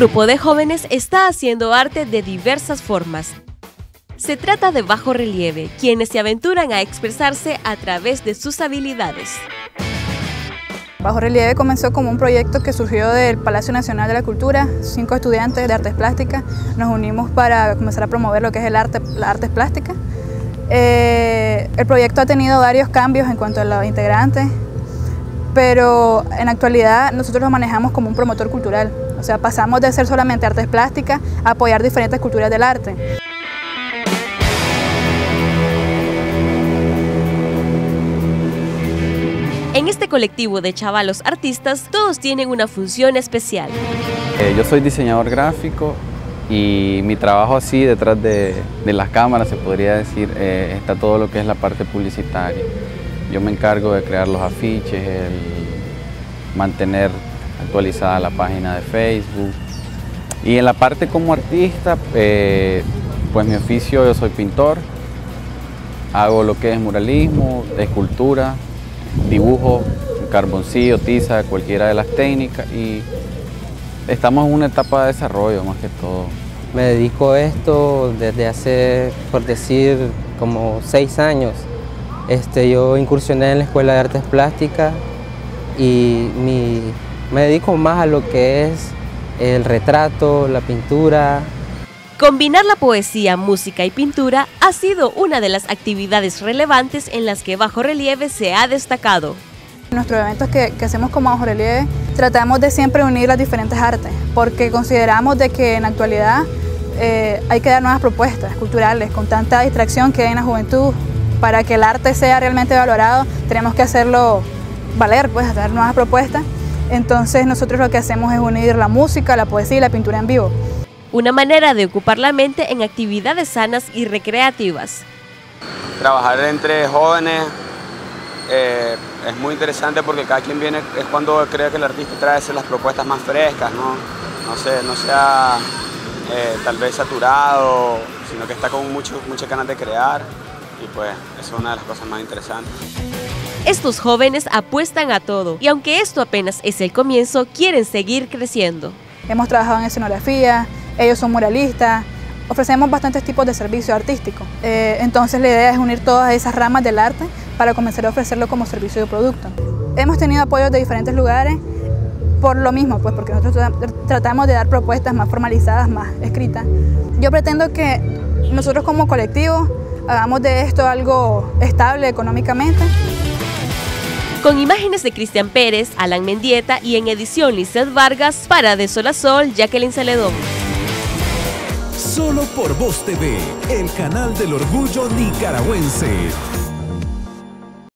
grupo de jóvenes está haciendo arte de diversas formas. Se trata de bajo relieve, quienes se aventuran a expresarse a través de sus habilidades. Bajo Relieve comenzó como un proyecto que surgió del Palacio Nacional de la Cultura. Cinco estudiantes de artes plásticas nos unimos para comenzar a promover lo que es el arte, las artes plásticas. Eh, el proyecto ha tenido varios cambios en cuanto a los integrantes, pero en actualidad nosotros lo manejamos como un promotor cultural. O sea, pasamos de ser solamente artes plásticas a apoyar diferentes culturas del arte. En este colectivo de chavalos artistas, todos tienen una función especial. Eh, yo soy diseñador gráfico y mi trabajo así detrás de, las cámaras, se podría decir, eh, está todo lo que es la parte publicitaria. Yo me encargo de crear los afiches, el mantener actualizada la página de Facebook. Y en la parte como artista, eh, pues mi oficio, yo soy pintor, hago lo que es muralismo, escultura, dibujo, carboncillo, tiza, cualquiera de las técnicas y estamos en una etapa de desarrollo más que todo. Me dedico a esto desde hace, por decir, como seis años. Este, yo incursioné en la Escuela de Artes Plásticas y me dedico más a lo que es el retrato, la pintura, Combinar la poesía, música y pintura ha sido una de las actividades relevantes en las que Bajo Relieve se ha destacado. En nuestros eventos que, hacemos como Bajo Relieve tratamos de siempre unir las diferentes artes porque consideramos de que en la actualidad eh, hay que dar nuevas propuestas culturales con tanta distracción que hay en la juventud. Para que el arte sea realmente valorado tenemos que hacerlo valer, pues dar nuevas propuestas. Entonces nosotros lo que hacemos es unir la música, la poesía y la pintura en vivo una manera de ocupar la mente en actividades sanas y recreativas. Trabajar entre jóvenes eh, es muy interesante porque cada quien viene, es cuando cree que el artista trae las propuestas más frescas, no, no, sé, no sea eh, tal vez saturado, sino que está con mucho, muchas ganas de crear y pues eso es una de las cosas más interesantes. Estos jóvenes apuestan a todo y aunque esto apenas es el comienzo, quieren seguir creciendo. Hemos trabajado en escenografía, ellos son muralistas, ofrecemos bastantes tipos de servicio artístico. Eh, entonces la idea es unir todas esas ramas del arte para comenzar a ofrecerlo como servicio de producto. Hemos tenido apoyos de diferentes lugares por lo mismo, pues porque nosotros tratamos de dar propuestas más formalizadas, más escritas. Yo pretendo que nosotros como colectivo hagamos de esto algo estable económicamente. Con imágenes de Cristian Pérez, Alan Mendieta y en edición Lizeth Vargas para De Sol a Sol, Jacqueline Celedón. Solo por Voz TV, el canal del orgullo nicaragüense.